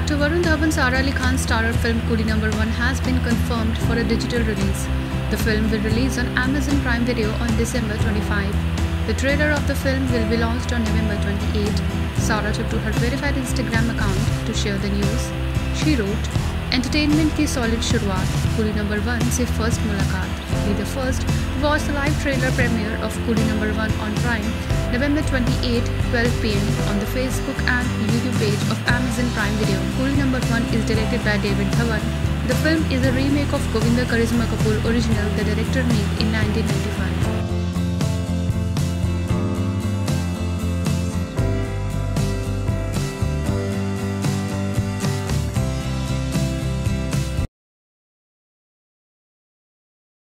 Actor Varun Dhawan's Sara Ali Khan's starrer film Coolie Number 1 has been confirmed for a digital release. The film will release on Amazon Prime Video on December 25. The trailer of the film will be launched on November 28. Sara took to her verified Instagram account to share the news. She wrote, entertainment की solid शुरुआत कुड़ी 1 one से first मुलाकात The first first watch the live trailer premiere of Kudi number 1 on Prime, November 28, 12 pm on the Facebook and YouTube page of Amazon Prime Video. Coolie Number 1 is directed by David Dhawan. The film is a remake of Govinda Karisma Kapoor original the director made in 1995.